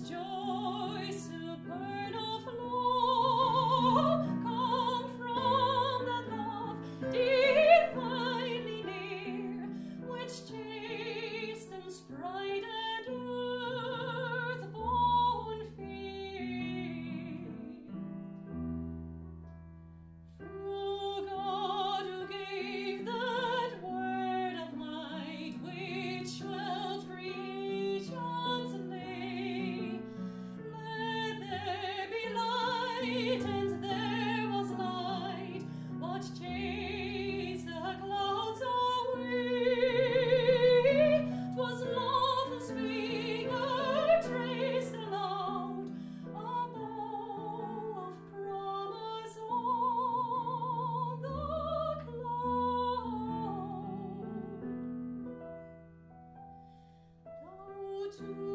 joy. to